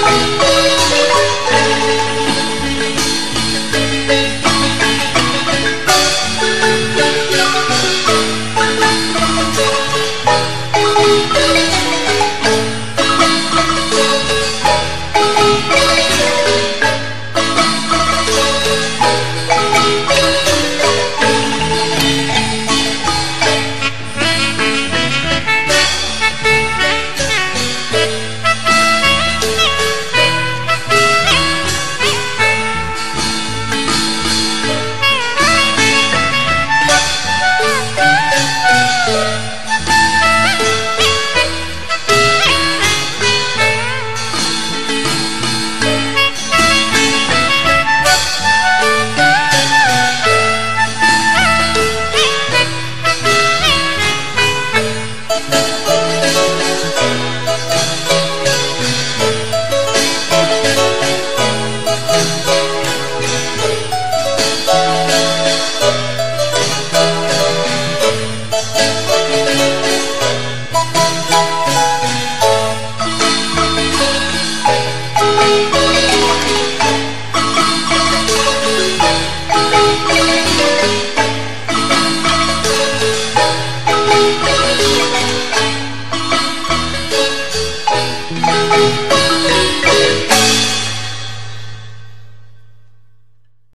Thank you. Música